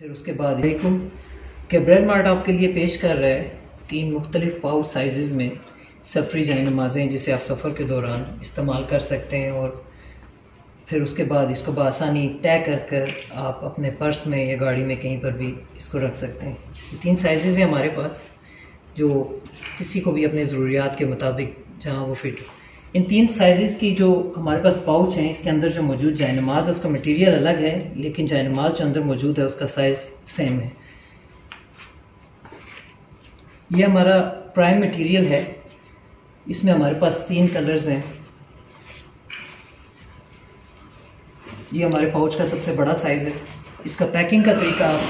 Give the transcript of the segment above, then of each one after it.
फिर उसके बाद देखो कि ब्रेड मार्ट आपके लिए पेश कर रहा है तीन मुख्तलिफ़ पाउच साइज़ में सफरी जाए नमाज़ें जिसे आप सफ़र के दौरान इस्तेमाल कर सकते हैं और फिर उसके बाद इसको बसानी तय कर कर आप अपने पर्स में या गाड़ी में कहीं पर भी इसको रख सकते हैं। तीन साइज़ हैं हमारे पास जो किसी को भी अपने ज़रूरियात के मुताबिक जहाँ वो फिट इन तीन साइज़ की जो हमारे पास पाउच हैं, इसके अंदर जो मौजूद जाए नमाज़ है, उसका मटेरियल अलग है, लेकिन जाए नमाज़ जो अंदर मौजूद है, उसका साइज़ सेम है। ये हमारा प्राइम मटेरियल है। इसमें हमारे पास तीन कलर्स हैं। ये हमारे पाउच का सबसे बड़ा साइज़ है। इसका पैकिंग का तरीका आप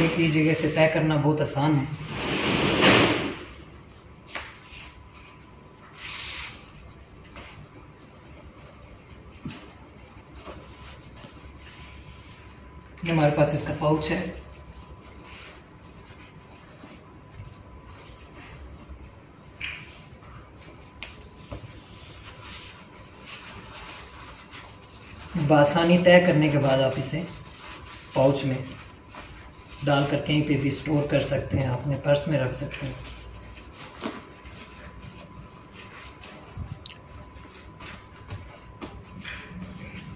देख लीजिएगा, इसे पैक करना बहुत आसान है। ये हमारे पास इसका पाउच है। बासानी तय करने के बाद आप इसे पाउच में डाल कर कहीं पे भी स्टोर कर सकते हैं, अपने पर्स में रख सकते हैं।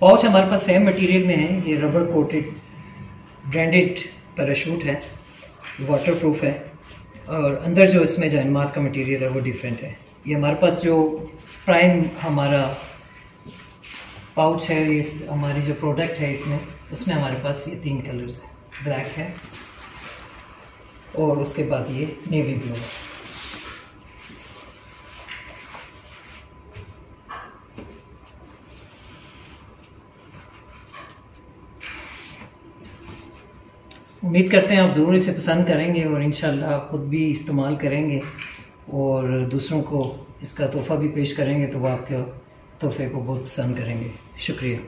पाउच हमारे पास सेम मटेरियल में है, ये रबर कोटेड ब्रांडेड पैराशूट है वाटर प्रूफ है, और अंदर जो इसमें जैन मास का मटेरियल है वो डिफरेंट है। ये हमारे पास जो प्राइम हमारा पाउच है, ये हमारी जो प्रोडक्ट है इसमें, उसमें हमारे पास ये तीन कलर्स है ब्लैक है और उसके बाद ये नेवी ब्लू है। उम्मीद करते हैं आप ज़रूर इसे पसंद करेंगे और इन ख़ुद भी इस्तेमाल करेंगे और दूसरों को इसका तोहफ़ा भी पेश करेंगे तो वह आपके तोहफ़े को बहुत पसंद करेंगे। शुक्रिया।